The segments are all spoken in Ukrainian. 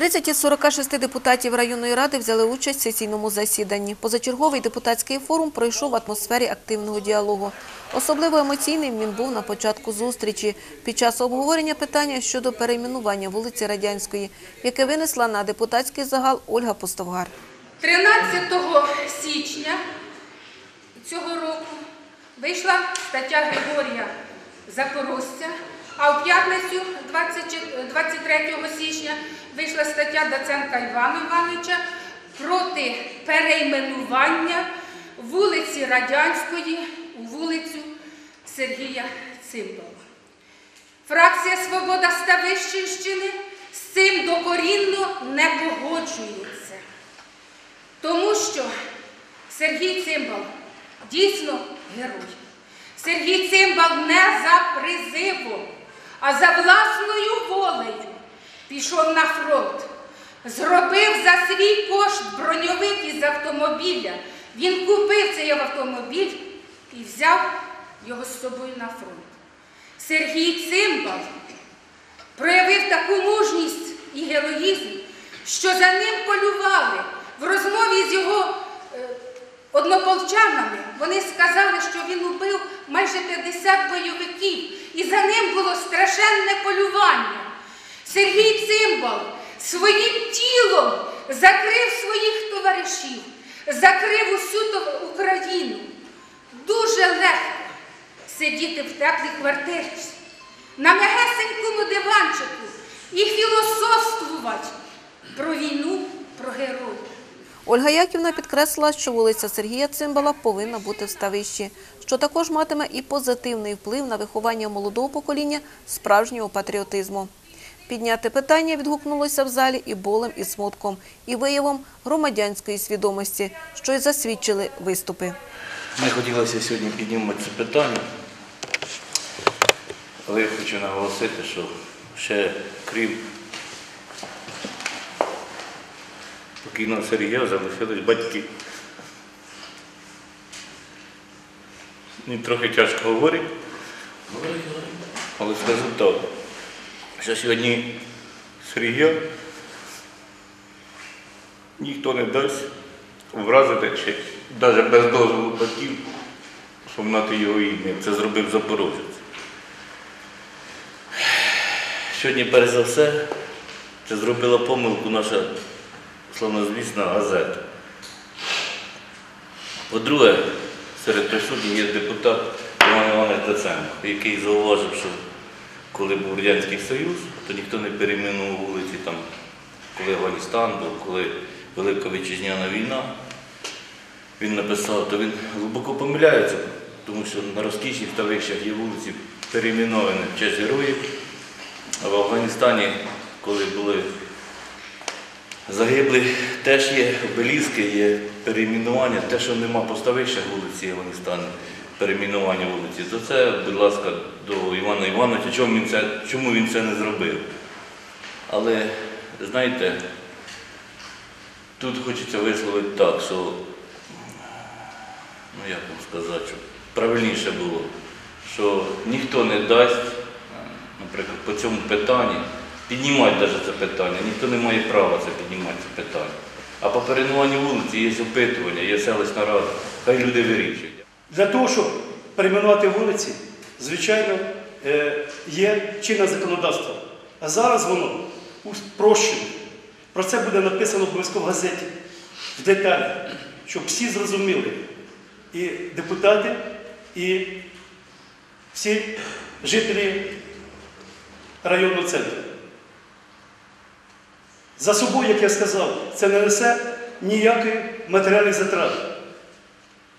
30 із 46 депутатів районної ради взяли участь в сесійному засіданні. Позачерговий депутатський форум пройшов в атмосфері активного діалогу. Особливо емоційним він був на початку зустрічі під час обговорення питання щодо перейменування вулиці Радянської, яке винесла на депутатський загал Ольга Постовгар. 13 січня цього року вийшла стаття Григорія Запорожця, а в п'ятницю 23 січня вийшла стаття Даценка Івана Івановича проти перейменування вулиці Радянської у вулицю Сергія Цимбала. Фракція Свобода Ставищенщини з цим докорінно не погоджується. Тому що Сергій Цимбал дійсно герой. Сергій Цимбал не за призивом, а за власною волею пішов на фронт, зробив за свій кошт броньовик із автомобіля. Він купив цей автомобіль і взяв його з собою на фронт. Сергій Цимбал проявив таку мужність і героїзм, що за ним полювали. В розмові з його е, однополчанами вони сказали, що він убив майже 50 бойовиків, і за ним було страшенне полювання. Сергій Цимбал своїм тілом закрив своїх товаришів, закрив усю Україну. Дуже легко сидіти в теплій квартирці, на м'ягесенькому диванчику і філософствувати про війну, про героїв. Ольга Яківна підкреслила, що вулиця Сергія Цимбала повинна бути в ставищі, що також матиме і позитивний вплив на виховання молодого покоління справжнього патріотизму. Підняти питання відгукнулося в залі і болем, і смутком, і виявом громадянської свідомості, що й засвідчили виступи. Ми хотілося сьогодні піднімати це питання, але я хочу наголосити, що ще крім покійного Сергія залишились батьки. Мені трохи тяжко говорити, але скажу так, що сьогодні Сергія ніхто не дасть вразити чи навіть без дозволу батьків, помнати його ім'я. Це зробив Запорожець. Сьогодні, перш за все, це зробила помилку наша славнозвісна газета. По-друге, серед присутніх є депутат Іван Іванович Даценко, який зауважив, що коли був Радянський Союз, то ніхто не перейменував вулиці, там, коли Афганістан був, коли Велика Вітчизняна війна. Він написав, то він глибоко помиляється, тому що на розкішних ставищах є вулиці перейменовані в честь героїв. А в Афганістані, коли були загиблі, теж є обеліски, є перейменування, те, що нема по ставищах вулиці Афганістану, перейменування вулиці, то це, будь ласка, до Івана Івановича, чому він це, чому він це не зробив. Але знаєте, тут хочеться висловити так, що ну як вам сказати, щоб правильніше було, що ніхто не дасть, наприклад, по цьому питанні піднімати навіть це питання, ніхто не має права це піднімати. А по перейменуванню вулиці є опитування, є селищна рада, хай люди вирішують. Для того, щоб перейменувати вулиці, звичайно, е, є чинне законодавство. А зараз воно спрощено. Про це буде написано обов'язково в газеті в деталях, щоб всі зрозуміли. І депутати, і всі жителі районного центру. За собою, як я сказав, це не несе ніяких матеріальних затрат.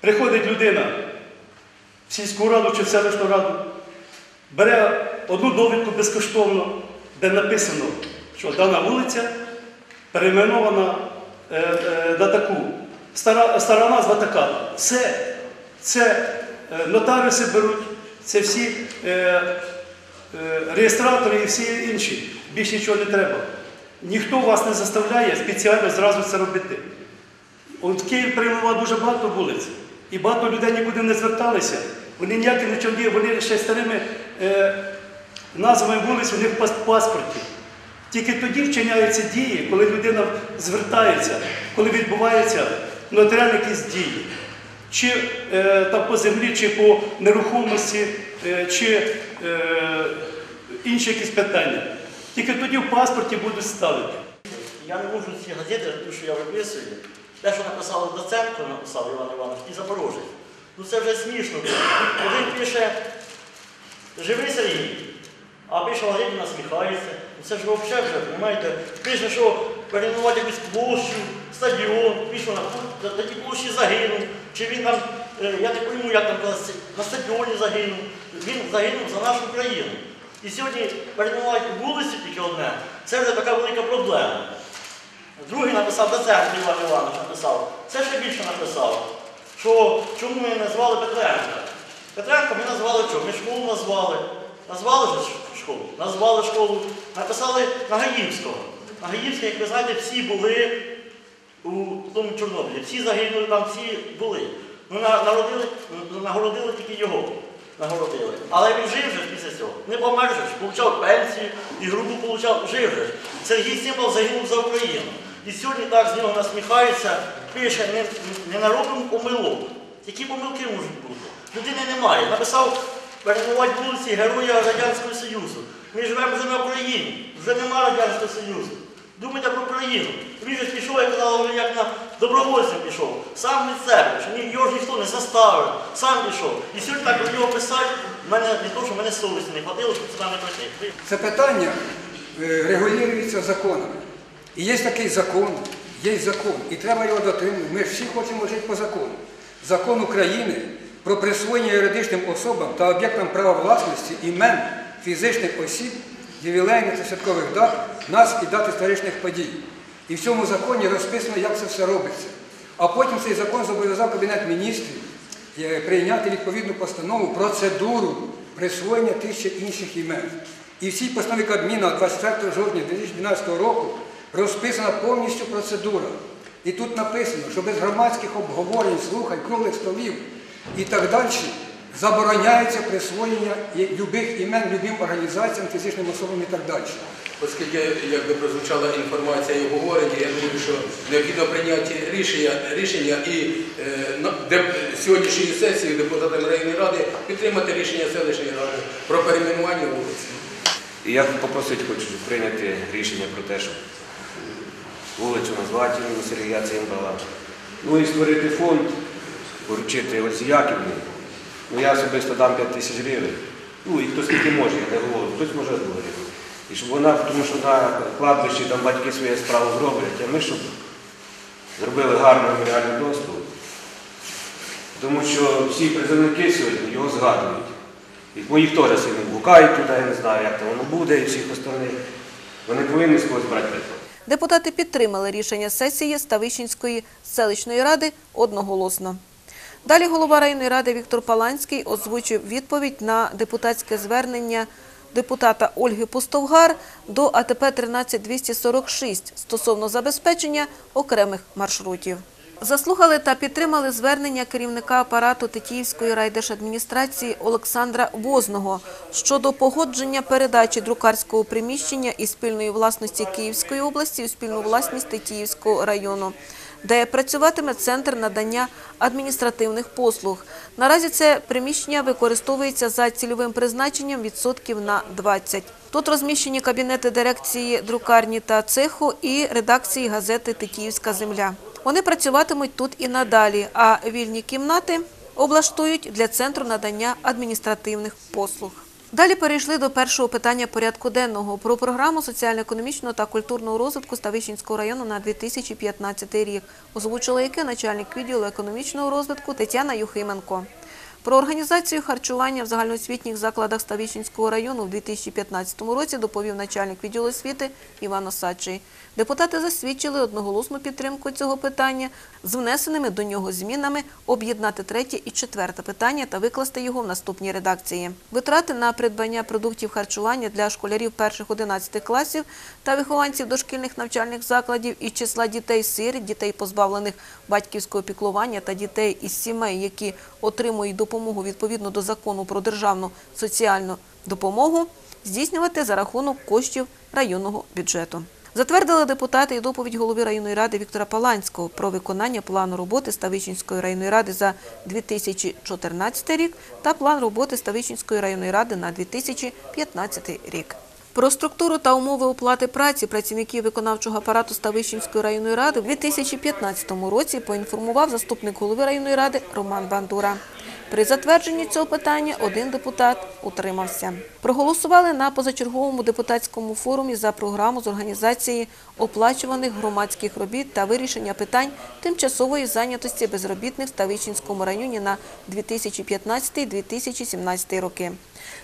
Приходить людина в сільську раду чи в селищну раду, бере одну довідку безкоштовно, де написано, що дана вулиця перейменована е, е, на таку. Стара, стара назва така. Все. Це е, нотаріуси беруть, це всі е, е, реєстратори і всі інші. Більше нічого не треба. Ніхто вас не заставляє спеціально зразу це робити. От Київ приймав дуже багато вулиць. І багато людей нікуди не зверталися. Вони нічого не вони ще старими е, назвами вулиць у них в паспорті. Тільки тоді вчиняються дії, коли людина звертається, коли відбуваються нотаріальні якісь дії. Чи е, там по землі, чи по нерухомості, е, чи е, інші якісь питання. Тільки тоді в паспорті будуть ставити. Я не можу ці газети, ту, що я виписую, те, що написали Доценко, написав Іван Іванович, і Запорожець. Ну це вже смішно. Один пише Живий Сергій, а пише газеті насміхається. Ну це ж взагалі вже, розумієте, пише, що перейменувати якусь площу, стадіон, пише на такій площі загинув, чи він там, е, я не пойму, як там на стадіоні загинув. Він загинув за нашу країну. І сьогодні перейменувати вулицю тільки одне, це вже така велика проблема. Другий написав доцент Іван Іванович написав. Це ще більше написав. Що чому ми назвали Петренка? Петренка ми назвали що? Ми школу назвали. Назвали ж школу? Назвали школу. Написали Нагаївського. Нагаївський, як ви знаєте, всі були у тому Чорнобилі. Всі загинули там, всі були. Ну, на- ну, нагородили тільки його. Нагородили. Але він жив же після цього. Не помер же получав пенсію і грубу получав, жив же ж. Сергій Симбал загинув за Україну. І сьогодні так з нього насміхаються, пише, не, не наробимо помилок. Які помилки можуть бути? Людини немає. Написав перейменувати вулиці Героя Радянського Союзу. Ми живемо вже на Україні, вже нема Радянського Союзу. Думайте про Україну. Він же пішов, як казали, як на добровольцем пішов. Сам від себе, що його ж ніхто не заставив, сам пішов. І сьогодні так про нього писати, мене не то, що мене совісті не хватило, щоб сюди не прийти. Це питання е, регулюється законами. І є такий закон, є закон, і треба його дотримувати. Ми всі хочемо жити по закону. Закон України про присвоєння юридичним особам та об'єктам права власності імен фізичних осіб, ювілейних та святкових дат, нас і дат історичних подій. І в цьому законі розписано, як це все робиться. А потім цей закон зобов'язав Кабінет міністрів е, прийняти відповідну постанову, процедуру присвоєння тих чи інших імен. І в цій постанові Кабміна 24 жовтня 2012 року розписана повністю процедура. І тут написано, що без громадських обговорень, слухань, круглих столів і так далі забороняється присвоєння любих імен любим організаціям, фізичним особам і так далі. Оскільки якби прозвучала інформація і обговорення, я думаю, що необхідно прийняти рішення, рішення і е, сьогоднішньої сесії депутатами районної ради підтримати рішення селищної ради про перейменування вулиці. І я попросити хочу прийняти рішення про те, щоб вулицю назвати Сергія Цимбала. Ну і створити фонд, вручити Ользі Яківні. Ну я особисто дам 5 тисяч гривень. Ну і хто скільки може, я не говорю, хтось може говорити. І щоб вона, тому що на кладбищі там батьки свою справу зроблять, а ми щоб зробили гарну меморіальну доску. Тому що всі призовники сьогодні його згадують. Моїх теж сильно гукають туди, я не знаю, як там воно буде, і всіх остальних. Вони повинні з брати приклад. Депутати підтримали рішення сесії Ставищенської селищної ради одноголосно. Далі голова районної ради Віктор Паланський озвучив відповідь на депутатське звернення депутата Ольги Пустовгар до АТП 13246 стосовно забезпечення окремих маршрутів. Заслухали та підтримали звернення керівника апарату Тетіївської райдержадміністрації Олександра Возного щодо погодження передачі друкарського приміщення із спільної власності Київської області у спільну власність Тетіївського району де працюватиме центр надання адміністративних послуг. Наразі це приміщення використовується за цільовим призначенням відсотків на 20. Тут розміщені кабінети дирекції друкарні та цеху і редакції газети Тетіївська земля. Вони працюватимуть тут і надалі, а вільні кімнати облаштують для центру надання адміністративних послуг. Далі перейшли до першого питання порядку денного про програму соціально-економічного та культурного розвитку Ставищенського району на 2015 рік, озвучила яке начальник відділу економічного розвитку Тетяна Юхименко. Про організацію харчування в загальноосвітніх закладах Ставищенського району в 2015 році доповів начальник відділу освіти Іван Осадчий. Депутати засвідчили одноголосну підтримку цього питання з внесеними до нього змінами об'єднати третє і четверте питання та викласти його в наступній редакції. Витрати на придбання продуктів харчування для школярів перших 11 класів та вихованців дошкільних навчальних закладів із числа дітей-сиріт, дітей позбавлених батьківського піклування та дітей із сімей, які отримують допомогу відповідно до закону про державну соціальну допомогу, здійснювати за рахунок коштів районного бюджету. Затвердили депутати і доповідь голови районної ради Віктора Паланського про виконання плану роботи Ставичинської районної ради за 2014 рік та план роботи Ставичинської районної ради на 2015 рік. Про структуру та умови оплати праці працівників виконавчого апарату Ставищенської районної ради у 2015 році поінформував заступник голови районної ради Роман Бандура. При затвердженні цього питання один депутат утримався. Проголосували на позачерговому депутатському форумі за програму з організації оплачуваних громадських робіт та вирішення питань тимчасової зайнятості безробітних в Ставичинському районі на 2015-2017 роки.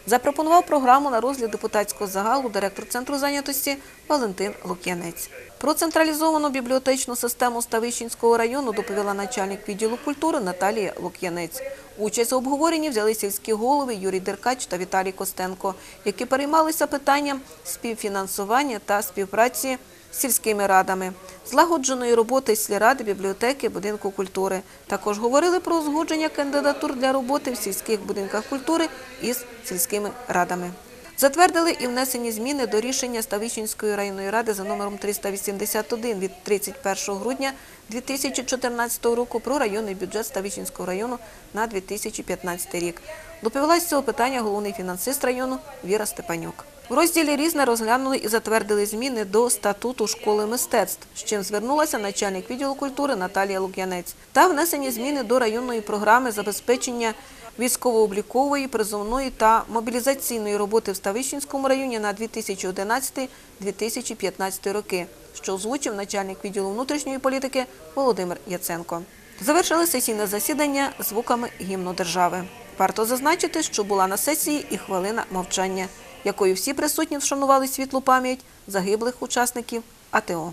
Запропонував програму на розгляд депутатського загалу директор Центру зайнятості Валентин Лук'янець. Про централізовану бібліотечну систему Ставищенського району доповіла начальник відділу культури Наталія Лук'янець. Участь у обговоренні взяли сільські голови Юрій Деркач та Віталій Костенко, які переймалися питанням співфінансування та співпраці сільськими радами, злагодженої роботи сільради, бібліотеки, будинку культури. Також говорили про узгодження кандидатур для роботи в сільських будинках культури із сільськими радами. Затвердили і внесені зміни до рішення Ставищенської районної ради за номером 381 від 31 грудня 2014 року про районний бюджет Ставищенського району на 2015 рік. Доповіла з цього питання головний фінансист району Віра Степанюк. У розділі «Різне» розглянули і затвердили зміни до статуту школи мистецтв, з чим звернулася начальник відділу культури Наталія Лук'янець, та внесені зміни до районної програми забезпечення військово-облікової, призовної та мобілізаційної роботи в Ставищенському районі на 2011-2015 роки, що озвучив начальник відділу внутрішньої політики Володимир Яценко. Завершили сесійне засідання звуками гімну держави. Варто зазначити, що була на сесії і хвилина мовчання, якою всі присутні вшанували світлу пам'ять загиблих учасників АТО.